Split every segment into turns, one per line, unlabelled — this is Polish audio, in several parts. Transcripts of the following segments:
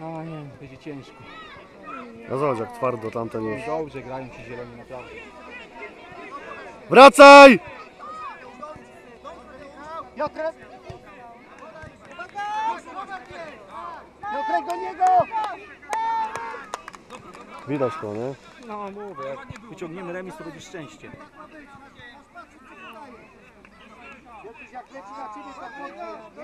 A nie, będzie ciężko.
No zobacz jak twardo tamten już.
Dobrze grają ci zieloni naprawdę.
Wracaj!
Piotrek! Piotrek do niego!
Widać to, nie?
No mówię, jak wyciągniemy remis to będzie szczęście.
Jak leci na ciebie, to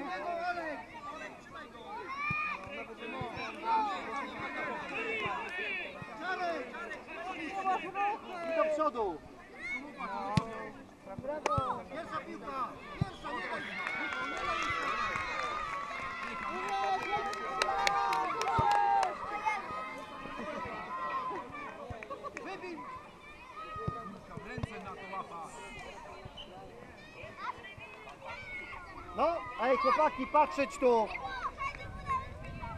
I do przodu! Pierwsza piłka! Wybij! No, ej chłopaki, patrzeć tu!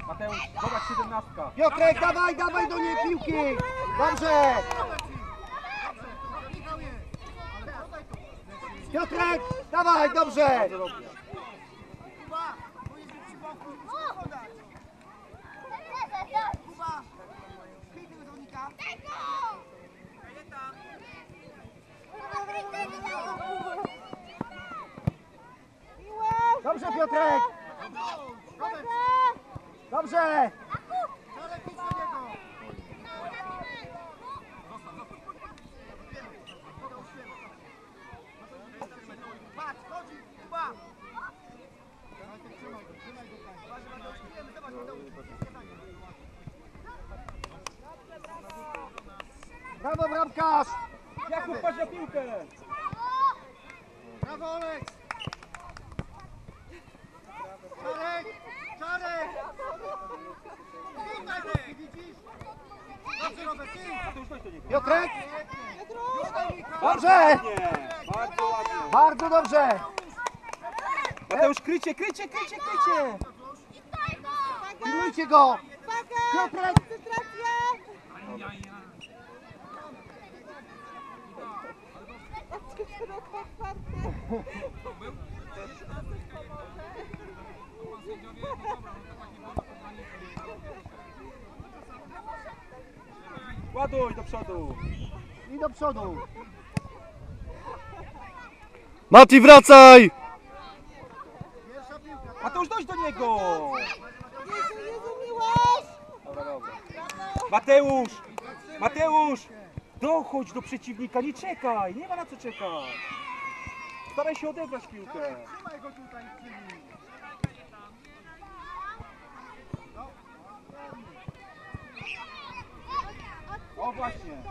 Mateusz, zobacz siedemnastka.
Piotrek, dawaj, dawaj do niej piłki! Dobrze! Piotrek, dawaj, dobrze! Dobrze, Piotrek! Dobrze! Brawo, bramkarz!
Jakub, patrz na piłkę!
Brawo, Olek! Czarek! Czarek! Ty, widzisz? Dobrze, Robert. Piotrek! Dobrze!
bardzo ładnie.
Bardzo dobrze!
Mateusz, krycie, krycie, krycie, krycie!
Pilnujcie go! Piotrek!
Ładuj do przodu.
I do przodu!
Mati, wracaj!
Mateusz, dojdź do niego! Mateusz! Mateusz! Dochodź do przeciwnika, nie czekaj! Nie ma na co czekać! Staraj się odebrać piłkę.
Trzymaj go tutaj.
O właśnie!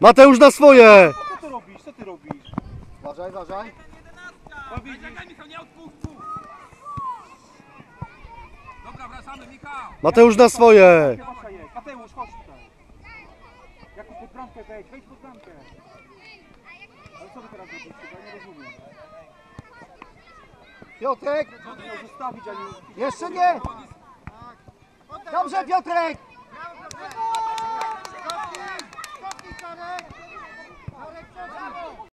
Mateusz na swoje!
Co ty robisz? Co ty robisz?
Uważaj, uważaj.
No widzisz?
Dobra, wracamy, Michał!
Mateusz na swoje!
Mateusz, chodź tutaj. Jakub pod bramkę wejdź, wejdź pod bramkę. Ale co wy teraz robicie? Ja nie rozumiem.
Piotrek!
Miał zostawić, a nie...
Jeszcze nie! Dobrze, Piotrek!